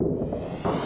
you